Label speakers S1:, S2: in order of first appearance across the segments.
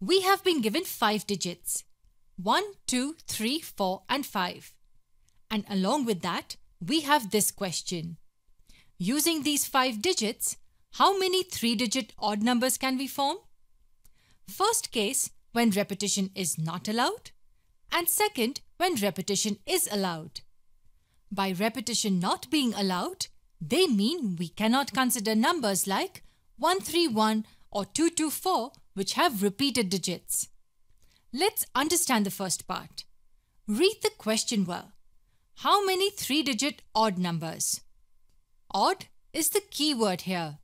S1: we have been given 5 digits 1, 2, 3, 4 and 5. And along with that, we have this question. Using these 5 digits, how many 3-digit odd numbers can we form? First case, when repetition is not allowed. And second, when repetition is allowed. By repetition not being allowed, they mean we cannot consider numbers like 131 or 224 which have repeated digits. Let's understand the first part. Read the question well. How many three-digit odd numbers? Odd is the key word here.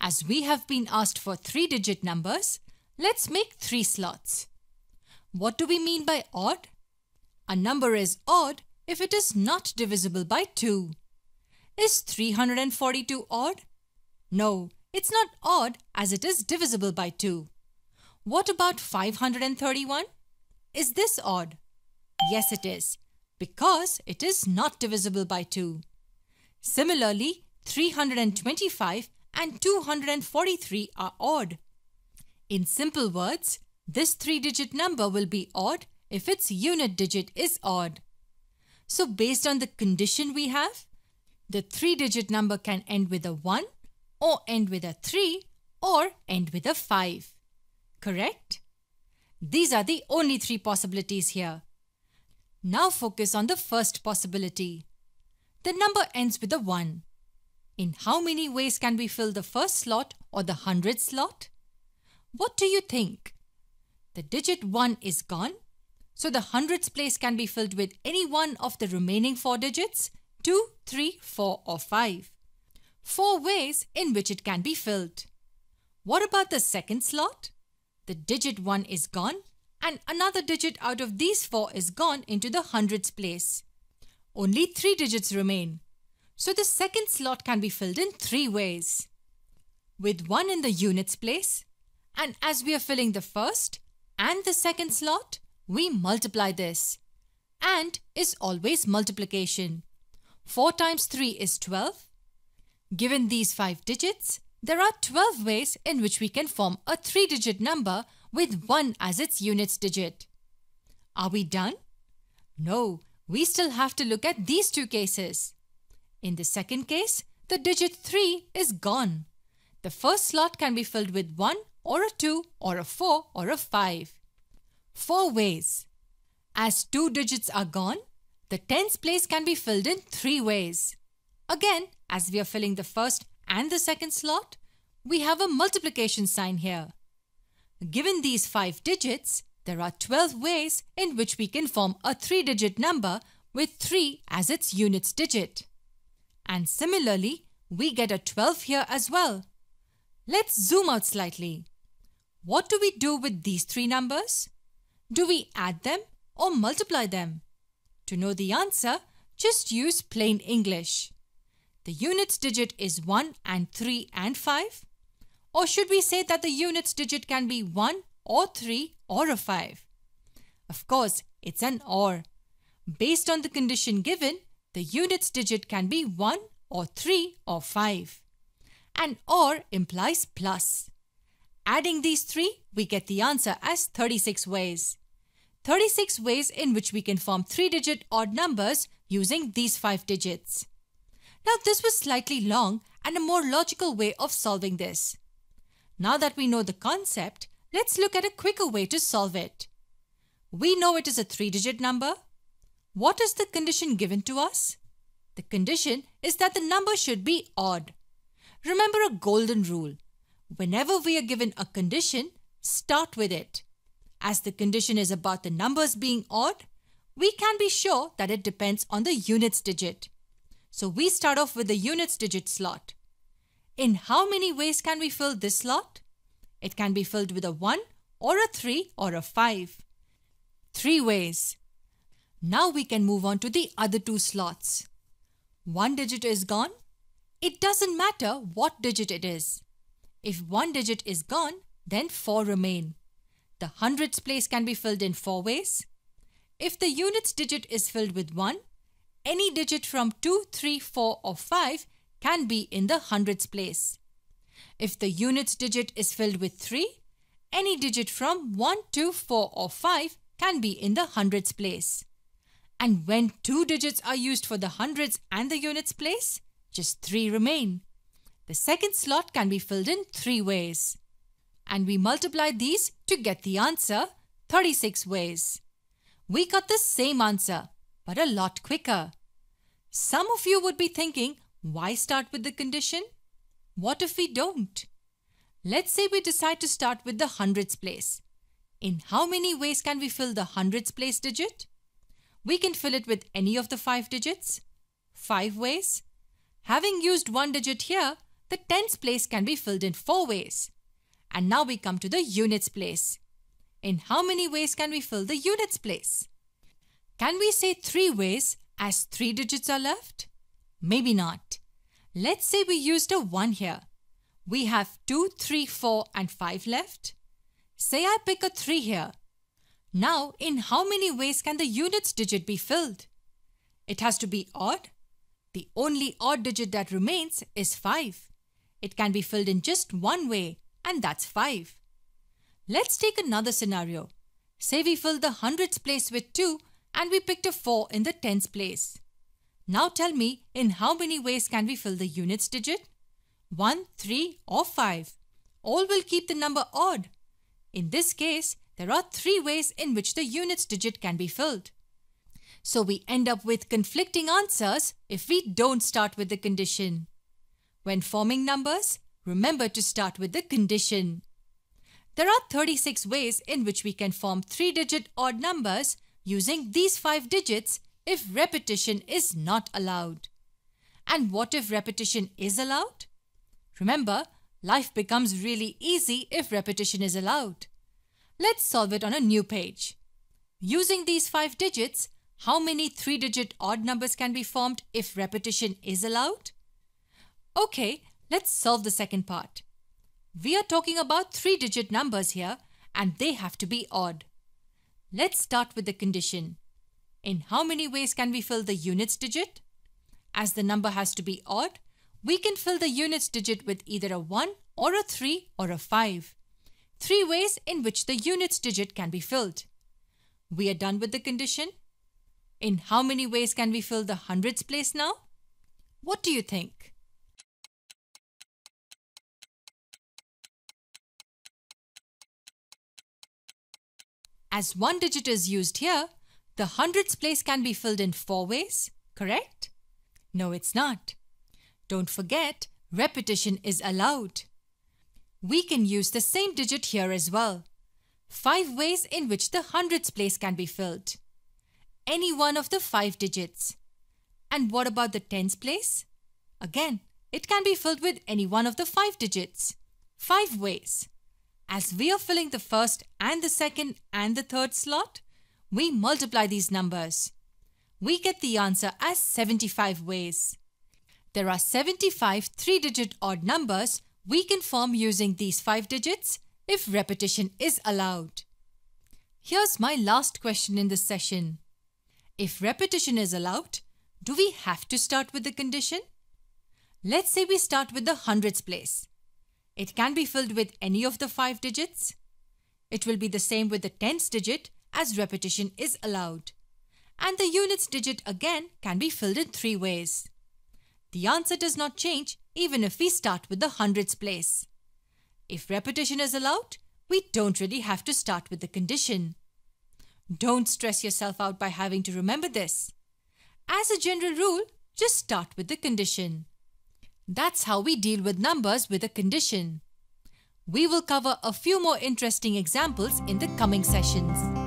S1: As we have been asked for three-digit numbers, let's make three slots. What do we mean by odd? A number is odd if it is not divisible by 2. Is 342 odd? No, it's not odd as it is divisible by 2. What about 531? Is this odd? Yes, it is, because it is not divisible by 2. Similarly, 325 and 243 are odd. In simple words, this three-digit number will be odd if its unit digit is odd. So based on the condition we have, the three-digit number can end with a 1 or end with a 3 or end with a 5. Correct? These are the only three possibilities here. Now focus on the first possibility. The number ends with a 1. In how many ways can we fill the first slot or the hundredth slot? What do you think? The digit 1 is gone, so the hundreds place can be filled with any one of the remaining four digits 2, 3, 4 or 5 four ways in which it can be filled. What about the second slot? The digit 1 is gone and another digit out of these four is gone into the hundreds place. Only three digits remain. So the second slot can be filled in three ways. With 1 in the units place and as we are filling the first and the second slot, we multiply this. And is always multiplication. 4 times 3 is 12 Given these five digits, there are 12 ways in which we can form a three-digit number with 1 as its units digit. Are we done? No, we still have to look at these two cases. In the second case, the digit 3 is gone. The first slot can be filled with 1 or a 2 or a 4 or a 5. Four ways. As two digits are gone, the tens place can be filled in three ways. Again, as we are filling the first and the second slot, we have a multiplication sign here. Given these 5 digits, there are 12 ways in which we can form a 3-digit number with 3 as its units digit. And similarly, we get a 12 here as well. Let's zoom out slightly. What do we do with these three numbers? Do we add them or multiply them? To know the answer, just use plain English. The units digit is 1 and 3 and 5? Or should we say that the units digit can be 1 or 3 or a 5? Of course, it's an OR. Based on the condition given, the units digit can be 1 or 3 or 5. And OR implies plus. Adding these three, we get the answer as 36 ways. 36 ways in which we can form 3-digit odd numbers using these 5 digits. Now this was slightly long and a more logical way of solving this. Now that we know the concept, let's look at a quicker way to solve it. We know it is a three-digit number. What is the condition given to us? The condition is that the number should be odd. Remember a golden rule. Whenever we are given a condition, start with it. As the condition is about the numbers being odd, we can be sure that it depends on the units digit. So we start off with the units digit slot. In how many ways can we fill this slot? It can be filled with a 1 or a 3 or a 5. Three ways. Now we can move on to the other two slots. One digit is gone. It doesn't matter what digit it is. If one digit is gone, then four remain. The hundreds place can be filled in four ways. If the units digit is filled with 1, any digit from 2, 3, 4 or 5 can be in the hundreds place. If the units digit is filled with 3, any digit from 1, 2, 4 or 5 can be in the hundreds place. And when two digits are used for the hundreds and the units place, just three remain. The second slot can be filled in three ways. And we multiply these to get the answer 36 ways. We got the same answer, but a lot quicker. Some of you would be thinking, why start with the condition? What if we don't? Let's say we decide to start with the hundreds place. In how many ways can we fill the hundreds place digit? We can fill it with any of the five digits. Five ways. Having used one digit here, the tens place can be filled in four ways. And now we come to the units place. In how many ways can we fill the units place? Can we say three ways as three digits are left? Maybe not. Let's say we used a 1 here. We have 2, 3, 4 and 5 left. Say I pick a 3 here. Now, in how many ways can the units digit be filled? It has to be odd. The only odd digit that remains is 5. It can be filled in just one way, and that's 5. Let's take another scenario. Say we fill the hundreds place with 2 and we picked a 4 in the tens place. Now tell me, in how many ways can we fill the units digit? 1, 3 or 5. All will keep the number odd. In this case, there are three ways in which the units digit can be filled. So we end up with conflicting answers if we don't start with the condition. When forming numbers, remember to start with the condition. There are 36 ways in which we can form three-digit odd numbers using these five digits if repetition is not allowed. And what if repetition is allowed? Remember, life becomes really easy if repetition is allowed. Let's solve it on a new page. Using these five digits, how many three-digit odd numbers can be formed if repetition is allowed? Okay, let's solve the second part. We are talking about three-digit numbers here and they have to be odd. Let's start with the condition. In how many ways can we fill the units digit? As the number has to be odd, we can fill the units digit with either a 1 or a 3 or a 5. Three ways in which the units digit can be filled. We are done with the condition. In how many ways can we fill the hundreds place now? What do you think? As one digit is used here, the hundreds place can be filled in four ways, correct? No, it's not. Don't forget, repetition is allowed. We can use the same digit here as well. Five ways in which the hundreds place can be filled. Any one of the five digits. And what about the tens place? Again, it can be filled with any one of the five digits. Five ways. As we are filling the first and the second and the third slot, we multiply these numbers. We get the answer as 75 ways. There are 75 three-digit odd numbers we can form using these five digits if repetition is allowed. Here's my last question in this session. If repetition is allowed, do we have to start with the condition? Let's say we start with the hundreds place. It can be filled with any of the five digits. It will be the same with the tens digit as repetition is allowed. And the units digit again can be filled in three ways. The answer does not change even if we start with the hundreds place. If repetition is allowed, we don't really have to start with the condition. Don't stress yourself out by having to remember this. As a general rule, just start with the condition. That's how we deal with numbers with a condition. We will cover a few more interesting examples in the coming sessions.